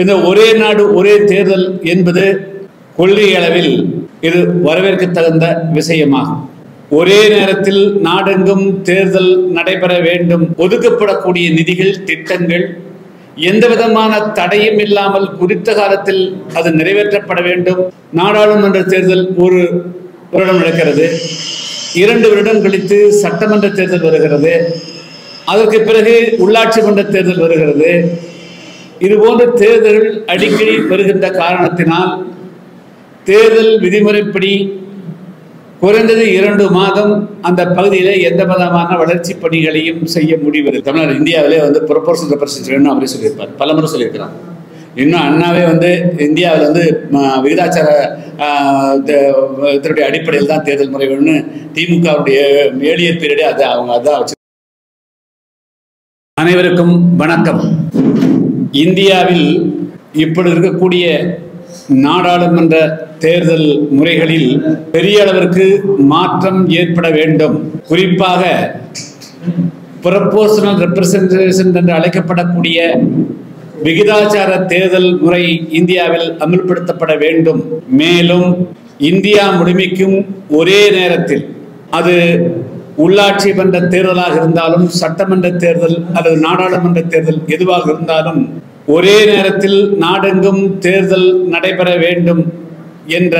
இந்த ஒரே நாடு ஒரே தேர்தல் என்பது கொள்கையளவில் இது வரவேற்க தகுந்த விஷயமாகும். ஒரே நேரத்தில் நாடெங்கும் தேர்தல் நடைபெற வேண்டும் ஒதுக்கப்படக்கூடிய நிதிகள் திட்டங்கள் எந்த விதமான தடையும் இல்லாமல் குறித்த காலத்தில் அது நிறைவேற்றப்பட வேண்டும். நாடாளுமன்ற தேர்தல் ஒரு வருடம் நடக்கிறது. இரண்டு வருடம் கழித்து சட்டமன்ற தேர்தல் வருகிறது. அதற்கு பிறகு உள்ளாட்சி மன்ற தேர்தல் வருகிறது. இதுபோன்ற தேர்தல்கள் அடிக்கடி பெறுகின்ற காரணத்தினால் தேர்தல் விதிமுறைப்படி குறைந்தது இரண்டு மாதம் அந்த பகுதியிலே எந்த விதமான வளர்ச்சி பணிகளையும் செய்ய முடிவது தமிழ்நாடு இந்தியாவிலே வந்து ப்ரொபோர்ஷன் ரெப்ரசன்டேஷன் அவரே சொல்லியிருப்பார். பல முறை சொல்லியிருக்கிறார். இன்னும் அண்ணாவே வந்து இந்தியாவில் வந்து விகிதாச்சார இதனுடைய அடிப்படையில் தான் தேர்தல் முறை வேணும்னு திமுகவுடைய ஏழியர் பீரியடே அதை அவங்க அதான் வச்சு அனைவருக்கும் வணக்கம். இந்தியாவில் இப்பொழுது இருக்கக்கூடிய நாடாளுமன்ற தேர்தல் முறைகளில் பெரிய அளவிற்கு மாற்றம் ஏற்பட வேண்டும். குறிப்பாக ப்ரொபோஷனல் ரெப்ரசன்டேஷன் என்று அழைக்கப்படக்கூடிய விகிதாச்சார தேர்தல் முறை இந்தியாவில் அமல்படுத்தப்பட வேண்டும். மேலும் இந்தியா முழுமைக்கும் ஒரே நேரத்தில் அது உள்ளாட்சி மன்ற தேர்தலாக இருந்தாலும் சட்டமன்ற தேர்தல் அல்லது நாடாளுமன்ற தேர்தல் எதுவாக இருந்தாலும் ஒரே நேரத்தில் நாடெங்கும் தேர்தல் நடைபெற வேண்டும் என்ற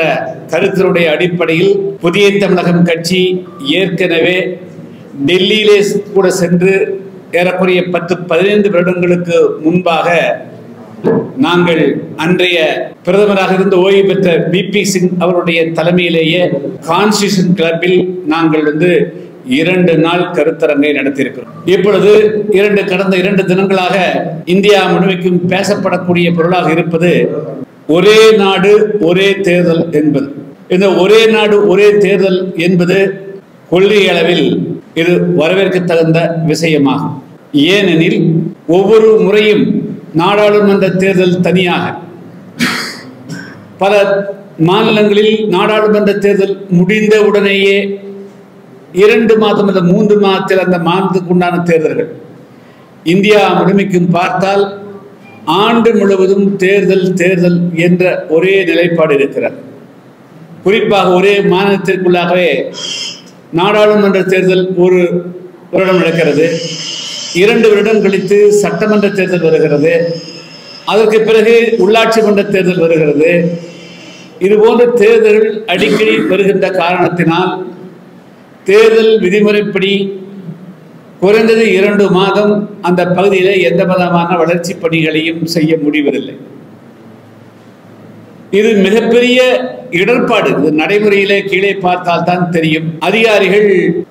கருத்தினுடைய அடிப்படையில் புதிய தமிழகம் கட்சி ஏற்கனவே டெல்லியிலே கூட சென்று ஏறக்குறைய பத்து பதினைந்து வருடங்களுக்கு முன்பாக நாங்கள் அன்றைய பிரதமராக இருந்த ஓய்வு பெற்ற பிபி சிங் அவருடைய தலைமையிலேயே கான்ஸ்டியூஷன் கிளப்பில் நாங்கள் வந்து இரண்டு நாள் கருத்தரங்கை நடத்தியிருக்கிறோம். இப்பொழுது இரண்டு கடந்த இரண்டு தினங்களாக இந்தியா முழுமைக்கும் பேசப்படக்கூடிய பொருளாக இருப்பது ஒரே நாடு ஒரே தேர்தல் என்பது. இந்த ஒரே நாடு ஒரே தேர்தல் என்பது கொள்கை அளவில் இது வரவேற்க தகுந்த விஷயமாகும். ஏனெனில் ஒவ்வொரு முறையும் நாடாளுமன்ற தேர்தல் தனியாக. பல மாநிலங்களில் நாடாளுமன்ற தேர்தல் முடிந்த உடனேயே இரண்டு மாதம் அல்லது மூன்று மாதத்தில் அந்த மாதத்துக்கு உண்டான தேர்தல்கள். இந்தியா முழுமைக்கும் பார்த்தால் ஆண்டு முழுவதும் தேர்தல் தேர்தல் என்ற ஒரே நிலைப்பாடு இருக்கிறது. குறிப்பாக ஒரே மாநிலத்திற்குள்ளாகவே நாடாளுமன்ற தேர்தல் ஒரு வருடம் நடக்கிறது. இரண்டு வருடம் கழித்து சட்டமன்ற தேர்தல் வருகிறது. அதற்கு பிறகு உள்ளாட்சி மன்ற தேர்தல் வருகிறது. இதுபோன்ற தேர்தல்கள் அடிக்கடி வருகின்ற காரணத்தினால் தேர்தல் விதிமுறைப்படி குறைந்தது இரண்டு மாதம் அந்த பகுதியில் எந்த விதமான வளர்ச்சி பணிகளையும் செய்ய முடிவதில்லை. இது மிகப்பெரிய இடர்பாடு. இது நடைமுறையிலே கீழே பார்த்தால் தான் தெரியும். அதிகாரிகள்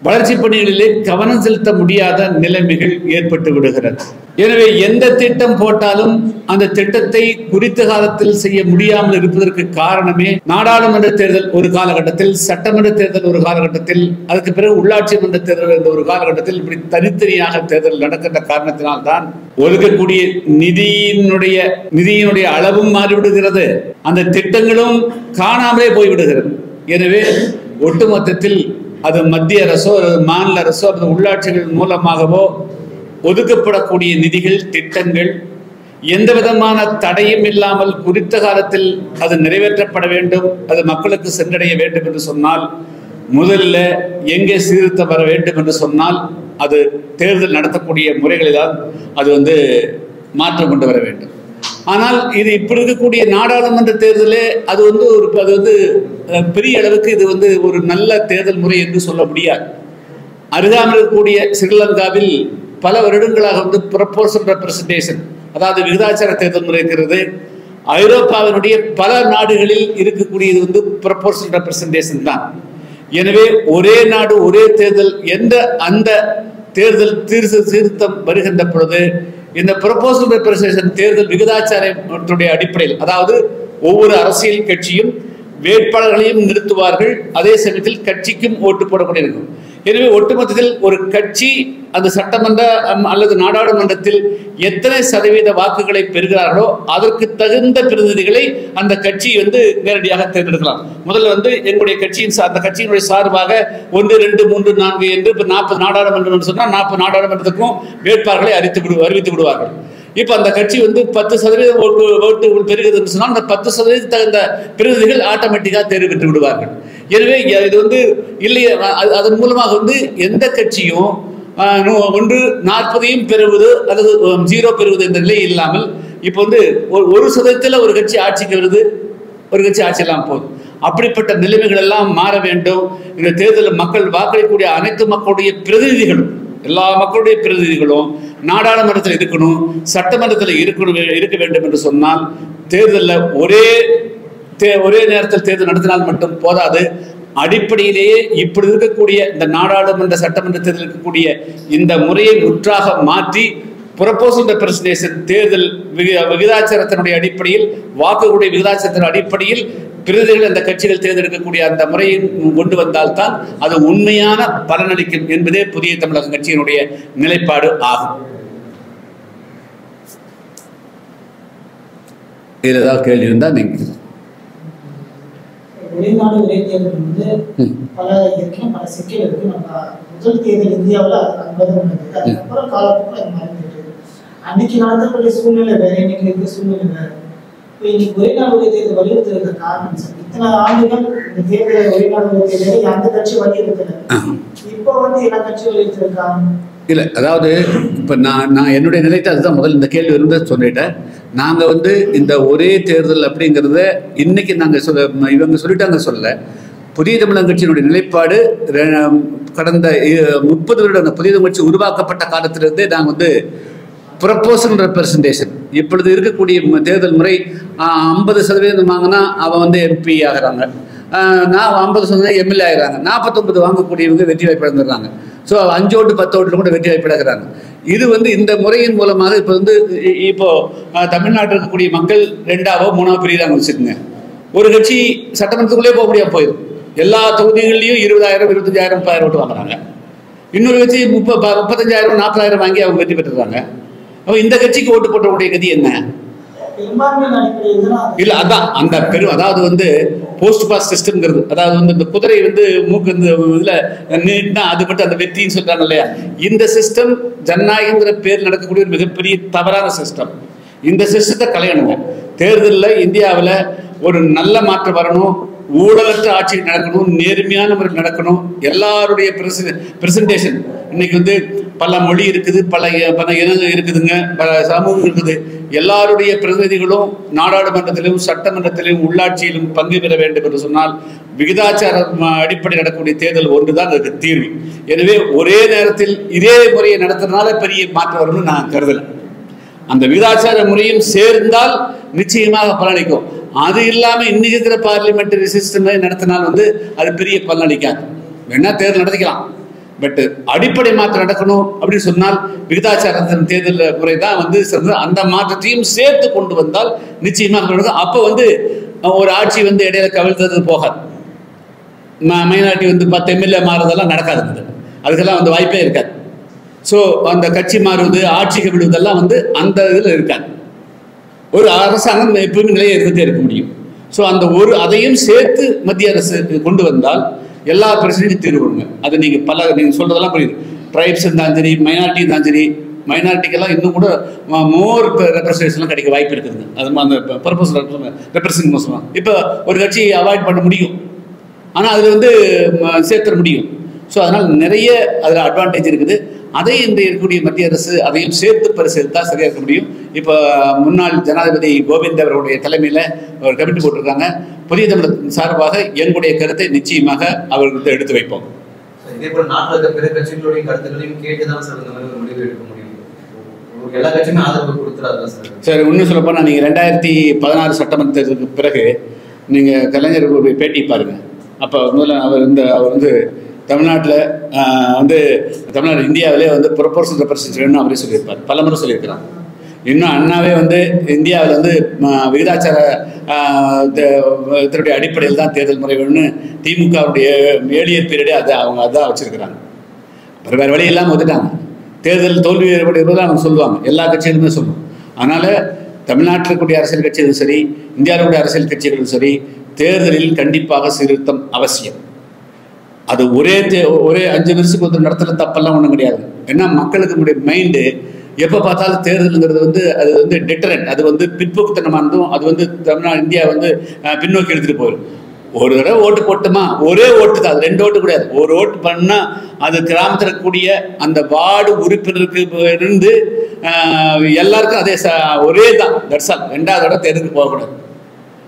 வளர்ச்சி பணிகளிலே கவனம் செலுத்த முடியாத நிலைமைகள் ஏற்பட்டு விடுகிறது. எனவே எந்த திட்டம் போட்டாலும் அந்த திட்டத்தை குறித்த காலத்தில் செய்ய முடியாமல் இருப்பதற்கு காரணமே நாடாளுமன்ற தேர்தல் ஒரு காலகட்டத்தில் சட்டமன்ற தேர்தல் ஒரு காலகட்டத்தில் அதுக்கு பிறகு உள்ளாட்சி மன்ற தேர்தல் என்ற ஒரு காலகட்டத்தில் இப்படி தனித்தனியாக தேர்தல் நடக்கின்ற காரணத்தினால்தான் ஒதுக்கக்கூடிய நிதியினுடைய நிதியினுடைய அளவும் மாறிவிடுகிறது. அந்த திட்டங்களும் காணாமலே போய்விடுகிறது. எனவே ஒட்டுமொத்தத்தில் அது மத்திய அரசோ அல்லது மாநில அரசோ அல்லது உள்ளாட்சிகள் மூலமாகவோ ஒதுக்கப்படக்கூடிய நிதிகள் திட்டங்கள் எந்த விதமான தடையும் இல்லாமல் குறித்த காலத்தில் அது நிறைவேற்றப்பட வேண்டும் அது மக்களுக்கு சென்றடைய வேண்டும் என்று சொன்னால் முதல்ல எங்கே சீர்திருத்தம் வர வேண்டும் என்று சொன்னால் அது தேர்தல் நடத்தக்கூடிய முறைகளில்தான் அது வந்து மாற்றம் கொண்டு வர வேண்டும். ஆனால் இது இப்படி இருக்கக்கூடிய நாடாளுமன்ற தேர்தலே அது வந்து ஒரு அது வந்து பெரிய அளவுக்கு இது வந்து ஒரு நல்ல தேர்தல் முறை என்று சொல்ல முடியாது. அருகாமல் இருக்கக்கூடிய ஸ்ரீலங்காவில் பல வருடங்களாக வந்து ப்ரப்போசல் ரெப்ரசன்டேஷன் அதாவது விகிதாச்சார தேர்தல் முறை ஐரோப்பாவினுடைய பல நாடுகளில் இருக்கக்கூடியது வந்து ப்ரப்போசல் ரெப்ரசன்டேஷன் தான். எனவே ஒரே நாடு ஒரே தேர்தல் என்ற அந்த தேர்தல் தீர்த்து சீர்த்தம் வருகின்ற பொழுது இந்த ப்ரப்போசல் ரெப்ரசன்டேஷன் தேர்தல் விகிதாச்சாரத்தினுடைய அடிப்படையில் அதாவது ஒவ்வொரு அரசியல் கட்சியும் வேட்பாளர்களையும் நிறுத்துவார்கள் அதே சமயத்தில் கட்சிக்கும் ஓட்டு போடக்கூடிய இருக்கும். எனவே ஒட்டுமொத்தத்தில் ஒரு கட்சி அந்த சட்டமன்ற அம், அல்லது நாடாளுமன்றத்தில் எத்தனை சதவீத வாக்குகளை பெறுகிறார்களோ அதற்கு தகுந்த பிரதிநிதிகளை அந்த கட்சி வந்து நேரடியாக தேர்ந்தெடுக்கலாம். முதல்ல வந்து எங்களுடைய கட்சியின் அந்த கட்சியினுடைய சார்பாக ஒன்று ரெண்டு மூன்று நான்கு என்று இப்போ நாற்பது நாடாளுமன்றம் என்று சொன்னால் நாற்பது நாடாளுமன்றத்துக்கும் வேட்பாளர்களை அறிவித்து விடு அறிவித்து விடுவார்கள். இப்போ அந்த கட்சி வந்து பத்து சதவீதம் ஓட்டு ஓட்டு பெறுகிறதுன்னு சொன்னால் அந்த பத்து சதவீதம் தகுந்த பிரதிநிதிகள் ஆட்டோமேட்டிக்காக தேர்வு பெற்று விடுவார்கள். எனவே இது வந்து இல்லையே அது- அதன் மூலமாக வந்து எந்த கட்சியும் ஒன்று நாற்பதையும் பெறுவது அல்லது ஜீரோ பெறுவது என்ற நிலை இல்லாமல் இப்போ வந்து ஒரு ஒரு சதவீதத்தில் ஒரு கட்சி ஆட்சிக்கு வருது ஒரு கட்சி ஆட்சியெல்லாம் போகுது. அப்படிப்பட்ட நிலைமைகள் எல்லாம் மாற வேண்டும். இந்த தேர்தலில் மக்கள் வாக்களிக்கக்கூடிய அனைத்து மக்களுடைய பிரதிநிதிகளும் எல்லா மக்களுடைய பிரதிநிதிகளும் நாடாளுமன்றத்தில் இருக்கணும் சட்டமன்றத்தில் இருக்கணும் இருக்க வேண்டும் என்று சொன்னால் தேர்தலில் ஒரே தே- ஒரே நேரத்தில் தேர்தல் நடத்தினால் மட்டும் போதாது. அடிப்படையிலேயே இப்படி இருக்கக்கூடிய இந்த நாடாளுமன்ற சட்டமன்ற தேர்தல் இருக்கக்கூடிய இந்த முறையை முற்றாக மாற்றி புறப்போசல் ரெப்ரசன்டேஷன் தேர்தல் விகி- விகிதாச்சாரத்தினுடைய அடிப்படையில் வாக்குகளுடைய விகிதாச்சாரத்தின் அடிப்படையில் பிரதிகள் அந்த கட்சிகள் தேர்ந்தெடுக்கக்கூடிய அந்த முறையை கொண்டு வந்தால்தான் அது உண்மையான பலனளிக்கும் என்பதே புதிய தமிழக கட்சியினுடைய நிலைப்பாடு ஆகும் இதுல ஏதாவது கேள்வி இருந்தா நீங்க வெளிநாடு இடைத்தேர்தல் வந்து. பல ஏற்கனவே பல சிக்கல் இருக்கு நம்ம முதல் தேர்தல் இந்தியாவில் நடந்தது அதுக்கப்புறம் காலப்போக்கில் அன்னைக்கு நடந்தக்கூடிய சூழ்நிலை வேற இன்னைக்கு இருக்க சூழ்நிலை வேற. இப்போ இன்னைக்கு ஒரே தேர்தல் வலியுறுத்துறதுக்கு காரணம் சார். இத்தனை ஆண்டுகள் இந்த தேர்தலை ஒரே அந்த கட்சி வலியுறுத்தல. இப்போ வந்து எல்லா கட்சி வலியுறுத்துறதுக்கு காரணம் இல்லை அதாவது இப்போ நான் நான் என்னுடைய நிலைத்தை அதுதான் முதல்ல இந்த கேள்வி இருந்து சொல்லிட்டேன் நாங்கள் வந்து இந்த ஒரே தேர்தல் அப்படிங்கிறத இன்னைக்கு நாங்கள் சொல்ல இவங்க சொல்லிட்டாங்க சொல்ல புதிய தமிழக கட்சியினுடைய நிலைப்பாடு கடந்த முப்பது அந்த புதிய தமிழ் கட்சி உருவாக்கப்பட்ட காலத்திலிருந்தே நாங்கள் வந்து ப்ரப்போசல் ரெப்ரசன்டேஷன் இப்பொழுது இருக்கக்கூடிய தேர்தல் முறை ஐம்பது சதவீதம் வாங்கினா அவன் வந்து எம்பி ஆகிறாங்க. நான் ஐம்பது சதவீதம் எம்எல்ஏ ஆகிறாங்க. நாற்பத்தொம்பது வாங்கக்கூடியவங்க வெற்றி வாய்ப்பு இழந்துடுறாங்க. ஸோ அஞ்சு ஓட்டு பத்து ஓட்டில் கூட வெற்றி வாய்ப்பு இழக்கிறாங்க. இது வந்து இந்த முறையின் மூலமாக இப்போ வந்து இப்போ தமிழ்நாட்டில் இருக்கக்கூடிய மக்கள் ரெண்டாவோ மூணாவோ பிரிகிறாங்க வச்சுக்கோங்க. ஒரு கட்சி சட்டமன்றத்துக்குள்ளே போக முடியாது போயிடும் எல்லா தொகுதிகள்லையும் இருபதாயிரம் இருபத்தஞ்சாயிரம் முப்பதாயிரம் ஓட்டு வாங்குறாங்க. இன்னொரு கட்சி முப்ப ப- முப்பத்தஞ்சாயிரம் நாற்பதாயிரம் வாங்கி அவங்க வெற்றி பெற்றுறாங்க அப்போ இந்த கட்சிக்கு ஓட்டு போட்டக்கூடிய கதி என்ன? இல்ல அதான் அந்த பெரும் அதாவது வந்து போஸ்ட் பாஸ் சிஸ்டம்ங்கிறது அதாவது வந்து இந்த குதிரை வந்து மூக்கு இந்த இதுல நீட்டினா அது மட்டும் அந்த வெற்றின்னு சொல்றாங்க இல்லையா? இந்த சிஸ்டம் ஜனநாயகங்கிற பேர் நடக்கக்கூடிய ஒரு மிகப்பெரிய தவறான சிஸ்டம் இந்த சிஸ்டத்தை கலையணுங்க தேர்தலில் இந்தியாவில் ஒரு நல்ல மாற்றம் வரணும். ஊழலற்ற ஆட்சி நடக்கணும் நேர்மையான முறையில் நடக்கணும். எல்லாருடைய பிரசன்டேஷன் இன்னைக்கு வந்து பல மொழி இருக்குது பல பல இனங்கள் இருக்குதுங்க பல சமூகம் இருக்குது. எல்லாருடைய பிரதிநிதிகளும் நாடாளுமன்றத்திலும் சட்டமன்றத்திலும் உள்ளாட்சியிலும் பங்கு பெற வேண்டும் என்று சொன்னால் விகிதாச்சார அடிப்படை நடக்கக்கூடிய தேர்தல் ஒன்றுதான் அதுக்கு தீர்வு. எனவே ஒரே நேரத்தில் இதே முறையை நடத்துறதுனால பெரிய மாற்றம் வரும்னு நான் கருதல. அந்த விகிதாச்சார முறையும் சேர்ந்தால் நிச்சயமாக பலனளிக்கும். அது இல்லாமல் இன்னைக்கு இருக்கிற பார்லிமெண்டரி சிஸ்டம் நடத்தினால் வந்து அது பெரிய பலனளிக்காது வேணா தேர்தல் நடத்திக்கலாம். பட் அடிப்படை மாற்றம் நடக்கணும் அப்படின்னு சொன்னால் விகிதாச்சாரத்தின் தேர்தல் முறை தான் வந்து சிறந்தது அந்த மாற்றத்தையும் சேர்த்து கொண்டு வந்தால் நிச்சயமாக அப்போ வந்து ஒரு ஆட்சி வந்து இடையில கவிழ்த்தது போகாது. மைனாரிட்டி வந்து பத்து எம்எல்ஏ மாறுறதெல்லாம் நடக்காது. அதுக்கெல்லாம் வந்து வாய்ப்பே இருக்காது. ஸோ அந்த கட்சி மாறுவது ஆட்சிக்கு விடுவதெல்லாம் வந்து அந்த இதில் இருக்காது. ஒரு அரசாங்கம் எப்பவுமே நிலையை இருந்துகிட்டே இருக்க முடியும். ஸோ அந்த ஒரு அதையும் சேர்த்து மத்திய அரசு கொண்டு வந்தால் எல்லா பிரச்சனையும் தீர்வு கொடுங்க. அது நீங்கள் பல நீங்கள் சொல்றதெல்லாம் புரியுது. ட்ரைப்ஸ் இருந்தாலும் சரி மைனாரிட்டி இருந்தாலும் சரி மைனாரிட்டிக்கெல்லாம் இன்னும் கூட மோர் ரெப்ரஸன்டேஷன்லாம் கிடைக்க வாய்ப்பு இருக்குதுங்க அது மா- அந்த பர்பஸ் ரெப்ரஸன்ட் சொல்லலாம் இப்போ ஒரு கட்சி அவாய்ட் பண்ண முடியும். ஆனால் அதில் வந்து சேர்த்துட முடியும். ஸோ அதனால் நிறைய அதில் அட்வான்டேஜ் இருக்குது. அதை இந்த இருக்கக்கூடிய மத்திய அரசு அதையும் சேர்த்து பரிசீலித்தா சரியாக இருக்க முடியும். இப்போ முன்னாள் ஜனாதிபதி கோவிந்த் அவர்களுடைய தலைமையில் ஒரு கமிட்டி போட்டிருக்காங்க. புதிய தமிழகத்தின் சார்பாக எங்களுடைய கருத்தை நிச்சயமாக அவர்களுக்கு எடுத்து வைப்போம். இதே போல நாட்டில் இருக்க பிற கட்சிகளுடைய கருத்துக்களையும் கேட்டுதான் சார் இந்த மாதிரி ஒரு முடிவு எடுக்க முடியும். எல்லா கட்சியுமே ஆதரவு கொடுத்துறாருல சார். சரி இன்னும் சொல்லப்போனால் நீங்கள் ரெண்டாயிரத்தி பதினாறு சட்டமன்ற தேர்தலுக்கு பிறகு நீங்கள் கலைஞர் பேட்டி பாருங்க. அப்போ முதல்ல அவர் இந்த அவர் வந்து தமிழ்நாட்டில் வந்து தமிழ்நாடு இந்தியாவிலே வந்து ப்ரொபோர்ஷன் ரெப்ரசன்டேஷன் அவரே சொல்லியிருப்பார். பல முறை சொல்லியிருக்கிறார். இன்னும் அண்ணாவே வந்து இந்தியாவில் வந்து விகிதாச்சார இதனுடைய அடிப்படையில் தான் தேர்தல் முறை வேணும்னு திமுகவுடைய ஏழியர் பீரியடே அதை அவங்க அதான் வச்சிருக்கிறாங்க. வேறு வேறு வழி இல்லாமல் வந்துட்டாங்க. தேர்தல் தோல்வி ஏற்படுகிறது அவங்க சொல்லுவாங்க. எல்லா கட்சியிலுமே சொல்லுவோம் அதனால் தமிழ்நாட்டில் இருக்கக்கூடிய அரசியல் கட்சிகளும் சரி இந்தியாவில் இருக்கக்கூடிய அரசியல் கட்சிகளும் சரி தேர்தலில் கண்டிப்பாக சீர்திருத்தம் அவசியம். அது ஒரே ஒரே அஞ்சு வருஷத்துக்கு ஒருத்தர் நடத்துகிற தப்பெல்லாம் ஒன்றும் கிடையாது. ஏன்னா மக்களுக்கு மைண்டு எப்போ பார்த்தாலும் தேர்தலுங்கிறது வந்து அது வந்து டிட்டரண்ட் அது வந்து பிற்போக்குத்தனமானதும் அது வந்து தமிழ்நாடு இந்தியா வந்து பின்னோக்கி எடுத்துகிட்டு போயிடும் ஒரு தடவை ஓட்டு போட்டுமா? ஒரே ஓட்டு தான். அது ரெண்டு ஓட்டு கிடையாது. ஒரு ஓட்டு பண்ணால் அது கிராமத்தில் இருக்கக்கூடிய அந்த வார்டு உறுப்பினருக்கு இருந்து எல்லாருக்கும் அதே ச- ஒரே தான். தட்ஸ் ஆல் ரெண்டாவது தடவை தேர்தலுக்கு போகக்கூடாது.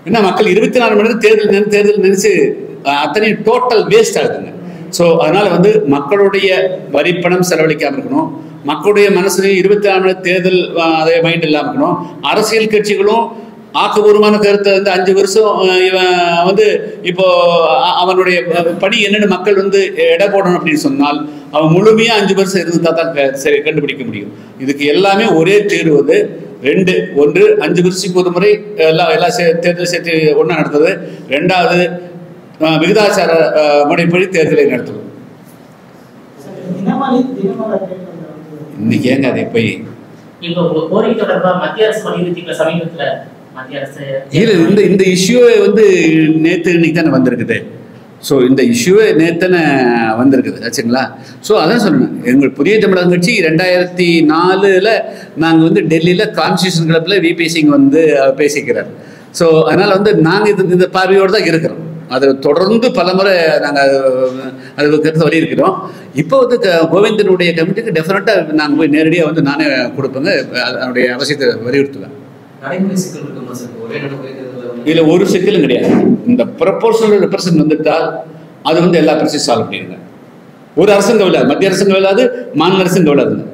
என்ன மக்கள் இருபத்தி நாலு மணி நேரம் தேர்தல் தேர்தல் நினைச்சு அத்தனை டோட்டல் வேஸ்ட் ஆகுதுங்க ஸோ அதனால வந்து மக்களுடைய வரிப்பணம் செலவழிக்காம இருக்கணும். மக்களுடைய மனசுலையும் இருபத்தி நாலு மணி தேர்தல் அதே மைண்ட் இல்லாமல் இருக்கணும். அரசியல் கட்சிகளும் ஆக்கப்பூர்வமான கருத்தை வந்து அஞ்சு வருஷம் இவன் வந்து இப்போ அவனுடைய பணி என்னென்னு மக்கள் வந்து எடை போடணும் அப்படின்னு சொன்னால் அவன் முழுமையாக அஞ்சு வருஷம் இருந்தால் தான் சரி கண்டுபிடிக்க முடியும். இதுக்கு எல்லாமே ஒரே தீர்வு வந்து ரெண்டு ஒன்று அஞ்சு வருஷத்துக்கு ஒரு முறை எல்லாம் எல்லா தேர்தல் சேர்த்து ஒன்றா நடத்துறது. ரெண்டாவது விகிதாச்சார முறைப்படி தேர்தலை நடத்துவது இன்னைக்கு ஏங்க அதை போய் இந்த இந்த இஷ்யூவே வந்து நேற்று இன்னைக்கு தானே வந்திருக்குது. ஸோ இந்த இஷ்யூவே நேத்தனை வந்திருக்குது ஆச்சுங்களா ஸோ அதான் சொல்லணும் எங்கள் புதிய தமிழகம் கட்சி ரெண்டாயிரத்தி நாலில் நாங்கள் வந்து டெல்லியில் கான்ஸ்டியூஷன் கிளப்பில் விபி சிங் வந்து அவர் பேசிக்கிறார். ஸோ அதனால் வந்து நாங்கள் இது இந்த பார்வையோடு தான் இருக்கிறோம். அது தொடர்ந்து பலமுறை நாங்கள் அது கருத்து வலியிருக்கிறோம் இப்போ வந்து க- கோவிந்தனுடைய கமிட்டிக்கு டெஃபினட்டாக நாங்கள் போய் நேரடியாக வந்து நானே கொடுப்பேங்க. அதனுடைய அவசியத்தை வலியுறுத்துவேன். நடைமுறை சிக்கல் இருக்குமா சார்? ஒரே நடைமுறை இதுல ஒரு சிக்கலும் கிடையாது. இந்த ப்ரொபோர்ஷனல் ரெப்ரசன்ட் வந்துட்டால் அது வந்து எல்லா பிரச்சனையும் சால்வ் பண்ணிடுங்க. ஒரு அரசுங்க விழாது மத்திய அரசுங்க விழாது மாநில அரசுங்க விழாதுங்க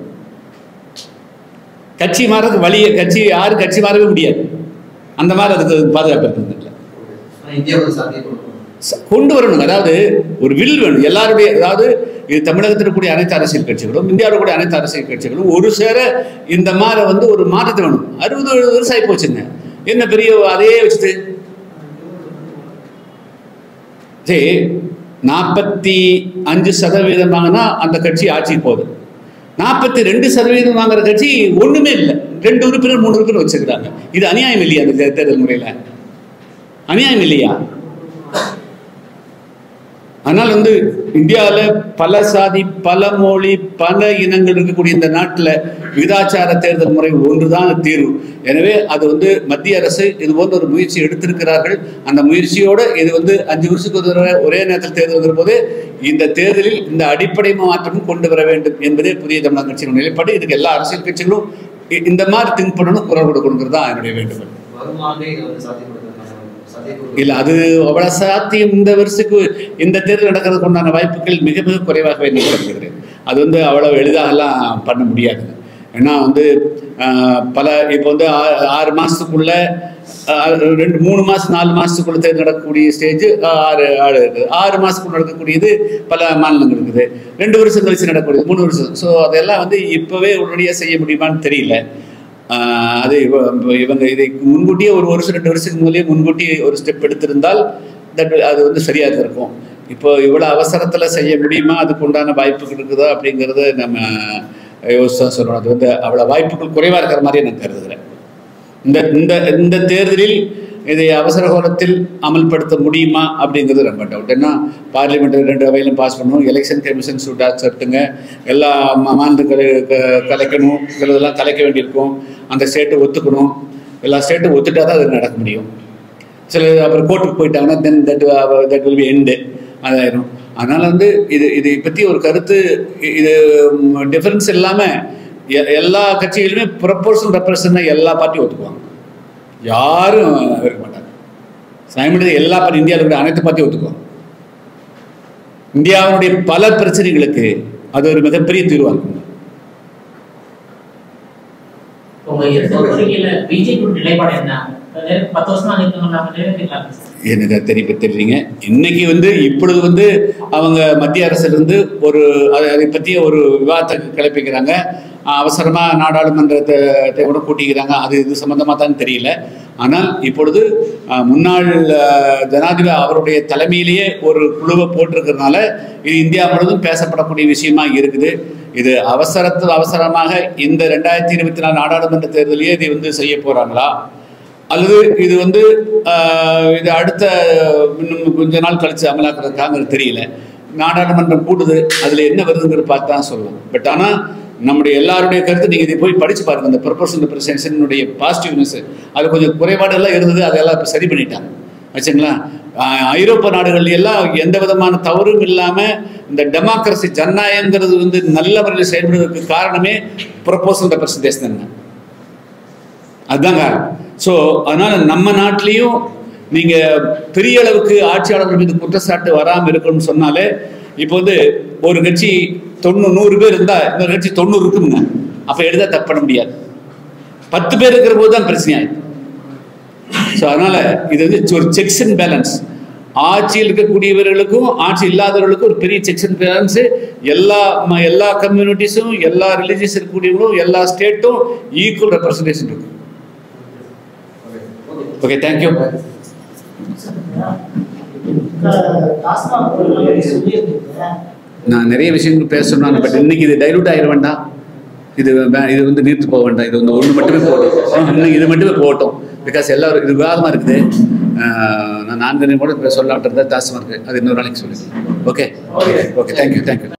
கட்சி மாறதுக்கு வழியை கட்சி யாரும் கட்சி மாறவே முடியாது. அந்த மாதிரி அதுக்கு பாதுகாப்பு ச- கொண்டு வரணும். அதாவது ஒரு வில் வேணும். எல்லாருடைய அதாவது இது தமிழகத்தில் இருக்கக்கூடிய அனைத்து அரசியல் கட்சிகளும் இந்தியாவில் இருக்கக்கூடிய அனைத்து அரசியல் கட்சிகளும் ஒரு சேர இந்த மாதிரி வந்து ஒரு மாற்றத்தை வேணும். அறுபது எழுபது வருஷம் ஆகி போச்சுங்க என்ன பெரிய அதே வச்சுட்டு சரி நாற்பத்தி அஞ்சு சதவீதம் வாங்கினா அந்த கட்சி ஆட்சிக்கு போகுது. நாற்பத்தி ரெண்டு சதவீதம் வாங்குற கட்சி ஒண்ணுமே இல்லை. ரெண்டு உறுப்பினர் மூணு உறுப்பினர் வச்சிருக்கிறாங்க. இது அநியாயம் இல்லையா அந்த தேர்தல் முறையில்? அநியாயம் இல்லையா? ஆனால் வந்து இந்தியாவில் பல சாதி பல மொழி பல இனங்கள் இருக்கக்கூடிய இந்த நாட்டில் விகிதாச்சார தேர்தல் முறை ஒன்றுதான் தீர்வு. எனவே அது வந்து மத்திய அரசு இது போன்ற ஒரு முயற்சி எடுத்திருக்கிறார்கள். அந்த முயற்சியோடு இது வந்து அஞ்சு வருஷத்துக்கு ஒரு தடவை ஒரே நேரத்தில் தேர்தல் வருகிற போது இந்த தேர்தலில் இந்த அடிப்படை மாற்றமும் கொண்டு வர வேண்டும் என்பதே புதிய தமிழக கட்சியின் நிலைப்பாடு. இதுக்கு எல்லா அரசியல் கட்சிகளும் இந்த மாதிரி திங்க் பண்ணணும் குரல் கொடுக்கணுங்கிறது தான் என்னுடைய வேண்டுகோள். இல்ல அது அவ்வளவு சாத்தியம் இந்த வருஷத்துக்கு இந்த தேர்தல் நடக்கிறதுக்கு உண்டான வாய்ப்புகள் மிக மிக குறைவாகவே நிகழ்கிறது. அது வந்து அவ்வளவு எளிதாகலாம் பண்ண முடியாது. ஏன்னா வந்து பல இப்போ வந்து ஆ- ஆறு மாசத்துக்குள்ள ரெண்டு மூணு மாசம் நாலு மாசத்துக்குள்ள தேர்தல் நடக்கக்கூடிய ஸ்டேஜ் ஆறு ஆறு இருக்குது. ஆறு மாசத்துக்குள்ள நடக்கக்கூடியது பல மாநிலங்கள் இருக்குது. ரெண்டு வருஷம் கழிச்சு நடக்கக்கூடியது மூணு வருஷம். ஸோ அதெல்லாம் வந்து இப்போவே உடனடியாக செய்ய முடியுமான்னு தெரியல. அது இவங்க இதை முன்கூட்டியே ஒரு வருஷம் ரெண்டு வருஷத்துக்கு முதலே முன்கூட்டி ஒரு ஸ்டெப் எடுத்திருந்தால் தட் அது வந்து சரியாக இருக்கும். இப்போ இவ்வளோ அவசரத்தில் செய்ய முடியுமா? அதுக்கு உண்டான வாய்ப்புகள் இருக்குதா? அப்படிங்கிறத நம்ம யோசிச்சா சொல்லணும். அது வந்து அவ்வளோ வாய்ப்புகள் குறைவாக இருக்கிற மாதிரி நான் கருதுகிறேன். இந்த இந்த இந்த தேர்தலில் இதை அவசர கோலத்தில் அமல்படுத்த முடியுமா அப்படிங்கிறது ரொம்ப டவுட் ஏன்னா பார்லிமெண்ட் ரெண்டு அவையிலும் பாஸ் பண்ணணும். எலெக்ஷன் கமிஷன் சூட்டாக சட்டுங்க எல்லா மாநிலங்களை க- கலைக்கணும். சிலதெல்லாம் கலைக்க வேண்டியிருக்கும். அந்த ஸ்டேட்டை ஒத்துக்கணும். எல்லா ஸ்டேட்டும் ஒத்துட்டா தான் அது நடக்க முடியும். சில அப்புறம் கோர்ட்டுக்கு போயிட்டாங்கன்னா then that that will be end அதாயிரும். அதனால் வந்து இது இதை பற்றி ஒரு கருத்து இது டிஃபரன்ஸ் இல்லாமல் எல்லா கட்சிகளுமே ப்ரொப்போர்ஷன் ரெப்ரசன்ட் எல்லா பார்ட்டியும் ஒத்துக்குவாங்க. யாரும் இருக்க மாட்டாங்க. சமீபத்தில் எல்லா பார்ட்டி இந்தியாவில் கூட அனைத்து பார்ட்டியும் ஒத்துக்குவாங்க. இந்தியாவுடைய பல பிரச்சனைகளுக்கு அது ஒரு மிகப்பெரிய தீர்வாக இருக்கும். பிஜேபி நிலைப்பாடு என்ன? நெரு- பத்து வருஷமா எனக்கு தெரிய இன்னைக்கு வந்து இப்பொழுது வந்து அவங்க மத்திய அரசிலிருந்து ஒரு அதை அதை பற்றிய ஒரு விவாதத்தை கிளப்பிக்கிறாங்க. அவசரமாக நாடாளுமன்றத்தை கூட கூட்டிக்கிறாங்க. அது இது சம்மந்தமாக தான் தெரியல. ஆனால் இப்பொழுது முன்னாள் ஜனாதிபதி அவருடைய தலைமையிலேயே ஒரு குழுவை போட்டிருக்கிறதுனால இது இந்தியா முழுவதும் பேசப்படக்கூடிய விஷயமா இருக்குது. இது அவசரத்து அவசரமாக இந்த ரெண்டாயிரத்தி இருபத்தி நாலு நாடாளுமன்ற தேர்தலையே இதை வந்து செய்ய போகிறாங்களா அல்லது இது வந்து இது அடுத்த இன்னும் கொஞ்ச நாள் கழிச்சு அமலாக்குறதுக்காங்கிறது தெரியல. நாடாளுமன்றம் கூடுது அதில் என்ன வருதுங்கிறது பார்த்து தான் சொல்லலாம் பட் ஆனால் நம்முடைய எல்லாருடைய கருத்து நீங்கள் இதை போய் படிச்சு பாருங்க. இந்த ப்ரொபோஷன் பிரசன்ஷனுடைய பாசிட்டிவ்னஸ் அது கொஞ்சம் குறைபாடெல்லாம் இருந்தது அதெல்லாம் இப்போ சரி பண்ணிட்டாங்க. வச்சுங்களா ஐரோப்பிய நாடுகள் எல்லாம் எந்த விதமான தவறும் இல்லாமல் இந்த டெமோக்ரஸி ஜனநாயகங்கிறது வந்து நல்ல முறையில் செயல்படுவதற்கு காரணமே ப்ரொபோசல் ரெப்ரசன்டேஷன் தான். அதுதான் காரணம். ஸோ அதனால் நம்ம நாட்டிலையும் நீங்கள் பெரிய அளவுக்கு ஆட்சியாளர்கள் மீது குற்றச்சாட்டு வராமல் இருக்கணும்னு சொன்னாலே இப்போ வந்து ஒரு கட்சி தொண்ணூறு நூறு பேர் இருந்தால் இன்னொரு கட்சி தொண்ணூறு இருக்குங்க அப்போ எடுத்தால் தப்பு பண்ண முடியாது. பத்து பேர் இருக்கிற போது தான் பிரச்சனையாக ஸோ அதனால் இது வந்து ஒரு செக்ஸ் அண்ட் பேலன்ஸ் ஆட்சியில் இருக்கக்கூடியவர்களுக்கும் ஆட்சி இல்லாதவர்களுக்கும் ஒரு பெரிய செக்ஸ் அண்ட் பேலன்ஸு எல்லா ம- எல்லா கம்யூனிட்டிஸும் எல்லா ரிலீஜியஸ் இருக்கக்கூடியவங்களும் எல்லா ஸ்டேட்டும் ஈக்குவல் ரெப்ரசன்டேஷன் இருக்கும். ஓகே தேங்க்யூ யூ நான் நிறைய விஷயங்கள் பேசணும் பட் இன்னைக்கு இது டைலூட் ஆயிட வேண்டாம். இது இது வந்து நீர்த்து போக வேண்டாம். இது வந்து ஒன்று மட்டுமே போட்டோம். இன்னைக்கு இது மட்டுமே போகட்டும் பிகாஸ் எல்லாரும் இது விவாதமாக இருக்குது. நான் நான்கு கூட சொல்லலான்றது தாசமாக இருக்குது அது இன்னொரு நாளைக்கு சொல்லுங்கள் ஓகே ஓகே தேங்க்யூ தேங்க்யூ